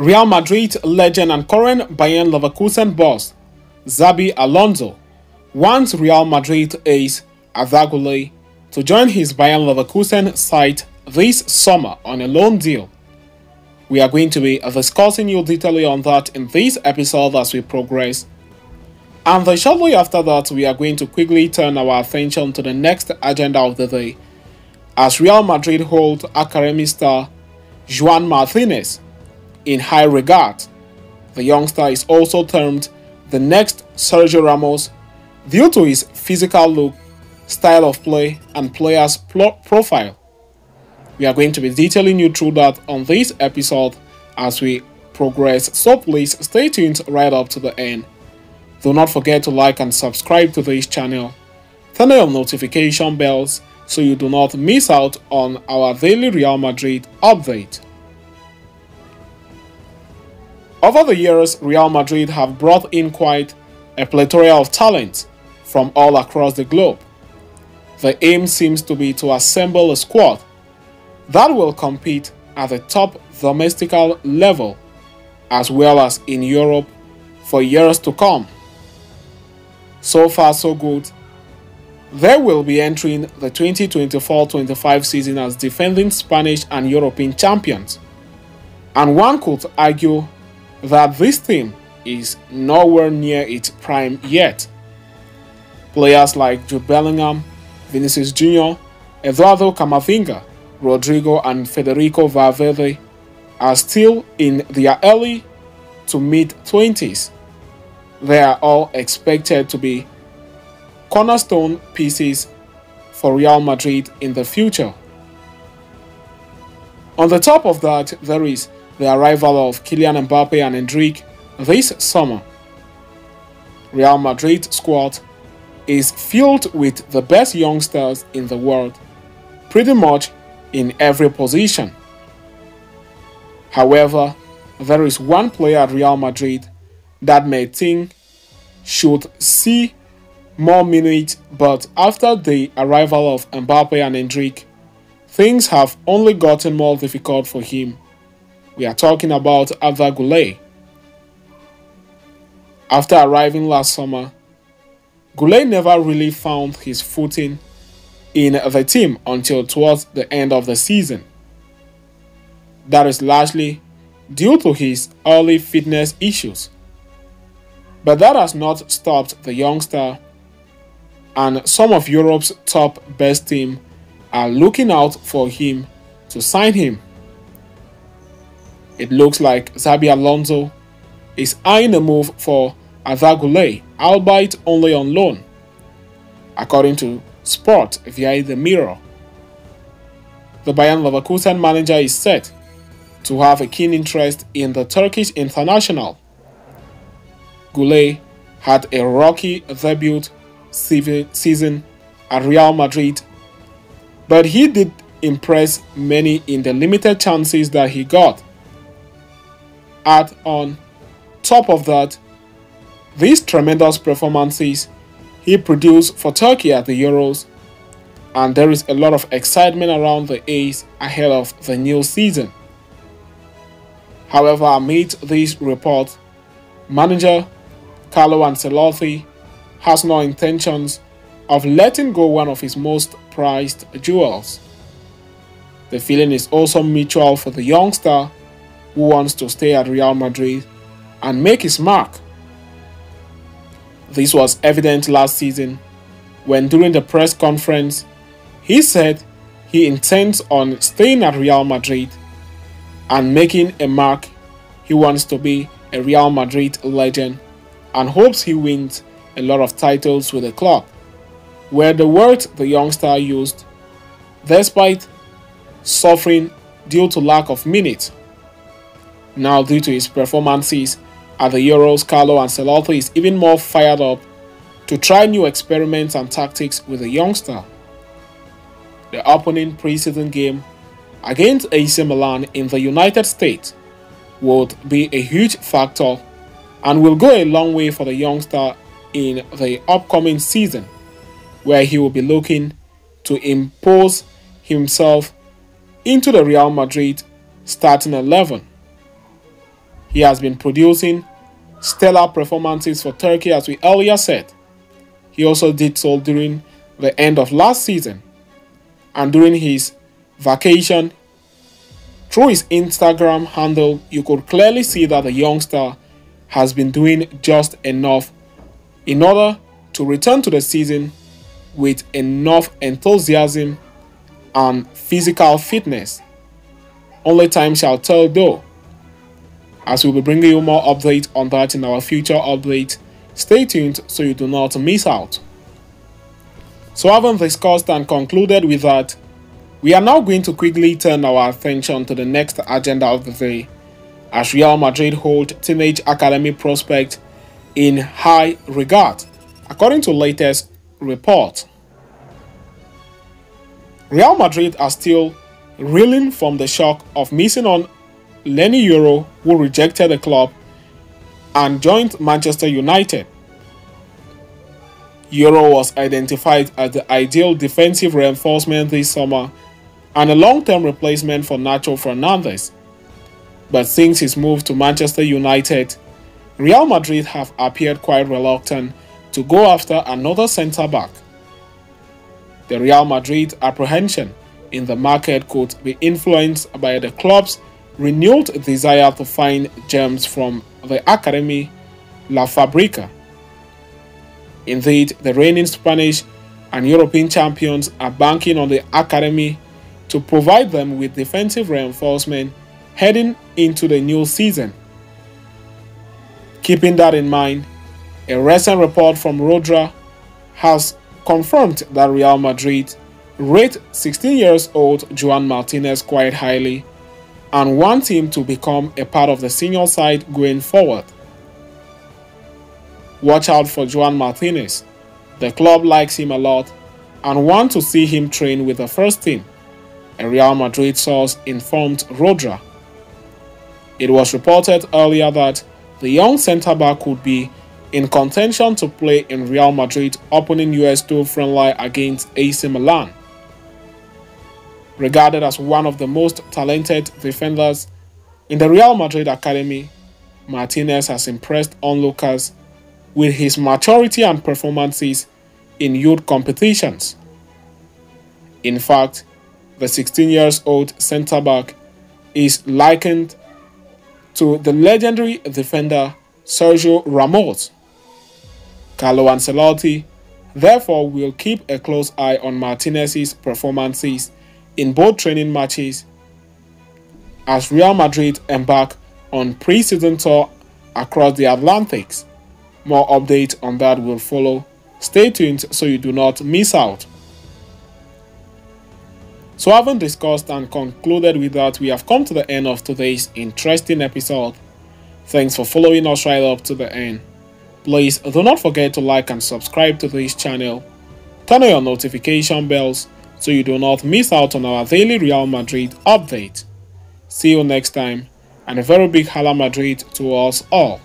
Real Madrid legend and current Bayer Leverkusen boss Xabi Alonso wants Real Madrid ace Arda Güler to join his Bayer Leverkusen side this summer on a loan deal. We are going to be discussing you detailing on that in this episode as we progress. And then shortly after that, we are going to quickly turn our attention to the next agenda of the day as Real Madrid hold academy star Juan Martinez in high regard. The youngster is also termed the next Sergio Ramos due to his physical look, style of play, and player's profile. We are going to be detailing you through that on this episode as we progress, so please stay tuned right up to the end. Do not forget to like and subscribe to this channel. Turn on notification bells so you do not miss out on our daily Real Madrid update. Over the years, Real Madrid have brought in quite a plethora of talent from all across the globe. The aim seems to be to assemble a squad that will compete at the top domestical level as well as in Europe for years to come. So far so good. They will be entering the 2024-25 season as defending Spanish and European champions. And one could argue that this team is nowhere near its prime yet. Players like Jude Bellingham, Vinicius Jr., Eduardo Camavinga, Rodrygo and Federico Valverde are still in their early to mid 20s. They are all expected to be cornerstone pieces for Real Madrid in the future. On the top of that, there is the arrival of Kylian Mbappe and Endrick this summer. Real Madrid squad is filled with the best youngsters in the world, pretty much in every position. However, there is one player at Real Madrid that may think should see more minutes, but after the arrival of Mbappe and Endrick, things have only gotten more difficult for him. We are talking about Arda Güler. After arriving last summer, Güler never really found his footing in the team until towards the end of the season. That is largely due to his early fitness issues. But that has not stopped the youngster, and some of Europe's top best team are looking out for him to sign him. It looks like Xabi Alonso is eyeing a move for Arda albeit only on loan, according to Sport via the Mirror. The Bayer Leverkusen manager is said to have a keen interest in the Turkish international. Güler had a rocky debut season at Real Madrid, but he did impress many in the limited chances that he got add on top of that, these tremendous performances he produced for Turkey at the Euros, and there is a lot of excitement around the Ace ahead of the new season. However, amid these reports, manager Carlo Ancelotti has no intentions of letting go one of his most prized jewels. The feeling is also mutual for the youngster who wants to stay at Real Madrid and make his mark. This was evident last season when during the press conference he said he intends on staying at Real Madrid and making a mark. He wants to be a Real Madrid legend and hopes he wins a lot of titles with the club, where the words the youngster used, despite suffering due to lack of minutes now, due to his performances at the Euros, Carlo Ancelotti is even more fired up to try new experiments and tactics with the youngster. The opening preseason game against AC Milan in the United States would be a huge factor and will go a long way for the youngster in the upcoming season, where he will be looking to impose himself into the Real Madrid starting 11. He has been producing stellar performances for Turkey as we earlier said. He also did so during the end of last season and during his vacation. Through his Instagram handle, you could clearly see that the youngster has been doing just enough in order to return to the season with enough enthusiasm and physical fitness. Only time shall tell though. As we'll be bringing you more updates on that in our future updates, stay tuned so you do not miss out. So having discussed and concluded with that, we are now going to quickly turn our attention to the next agenda of the day, as Real Madrid hold teenage academy prospect in high regard, according to latest report. Real Madrid are still reeling from the shock of missing on Leny Yoro, who rejected the club and joined Manchester United. Yoro was identified as the ideal defensive reinforcement this summer and a long-term replacement for Nacho Fernandez. But since his move to Manchester United, Real Madrid have appeared quite reluctant to go after another centre-back. The Real Madrid apprehension in the market could be influenced by the club's renewed desire to find gems from the Academy La Fabrica. Indeed, the reigning Spanish and European champions are banking on the Academy to provide them with defensive reinforcement heading into the new season. Keeping that in mind, a recent report from Rodra has confirmed that Real Madrid rate 16 years old Juan Martinez quite highly and want him to become a part of the senior side going forward. Watch out for Juan Martinez. The club likes him a lot and want to see him train with the first team, a Real Madrid source informed Rodra. It was reported earlier that the young centre-back could be in contention to play in Real Madrid opening US tour friendly against AC Milan regarded as one of the most talented defenders in the Real Madrid academy, Martinez has impressed onlookers with his maturity and performances in youth competitions. In fact, the 16 years old centre back is likened to the legendary defender Sergio Ramos. Carlo Ancelotti therefore will keep a close eye on Martinez's performances in both training matches as Real Madrid embark on pre-season tour across the Atlantics. More updates on that will follow. Stay tuned so you do not miss out. So having discussed and concluded with that, we have come to the end of today's interesting episode. Thanks for following us right up to the end. Please do not forget to like and subscribe to this channel. Turn on your notification bells so you do not miss out on our daily Real Madrid update. See you next time and a very big Hala Madrid to us all.